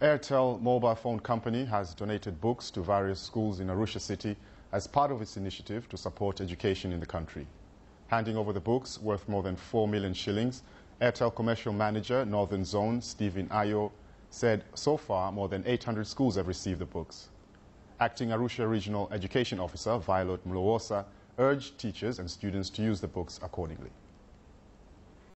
Airtel Mobile Phone Company has donated books to various schools in Arusha City as part of its initiative to support education in the country. Handing over the books worth more than 4 million shillings, Airtel Commercial Manager Northern Zone Steven Ayo said so far more than 800 schools have received the books. Acting Arusha Regional Education Officer Violet Mlowosa urged teachers and students to use the books accordingly.